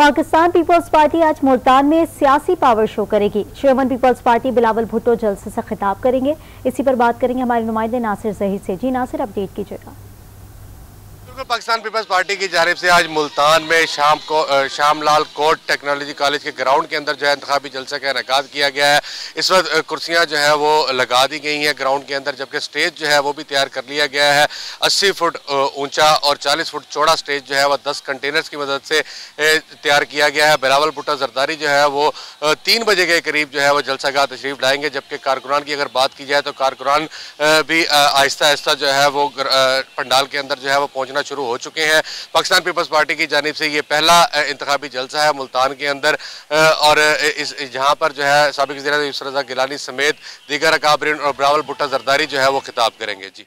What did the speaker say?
Pakistan peoples party आज मुल्तान में सियासी पावर शो करेगी। Chairman peoples party Bilawal Bhutto जलसे से खिताब करेंगे। इसी पर बात करेंगे हमारे नुमाइंदे नासिर जहीर से। जी नासिर, अपडेट कीजिएगा। बिल्कुल पाकिस्तान पीपल्स पार्टी की जानब से आज मुल्तान में शाम को शाम लाल कोट टेक्नोलॉजी कॉलेज के ग्राउंड के अंदर जो है इंतबी जलसे का इनका किया गया है। इस वक्त कुर्सियाँ जो है वो लगा दी गई हैं ग्राउंड के अंदर, जबकि स्टेज जो है वो भी तैयार कर लिया गया है। अस्सी फुट ऊँचा और चालीस फुट चौड़ा स्टेज जो है वह दस कंटेनर्स की मदद से तैयार किया गया है। बिलावल भुट्टा जरदारी जो है वो तीन बजे के करीब जो है वो जलसा गाह तशरीफ़ लाएँगे, जबकि कारकुनान की अगर बात की जाए तो कारकुनान भी आहिस्ता आहिस्ता जो है वो पंडाल के अंदर जो है वो पहुँचना शुरू हो चुके हैं। पाकिस्तान पीपल्स पार्टी की जानब से ये पहला इंतबी जलसा है मुल्तान के अंदर और इस जहाँ पर जो है सबक यूसर रजा गिलानी समेत दीगर अकाबरीन और ब्रावल भुट्टा जरदारी जो है वो खिताब करेंगे। जी।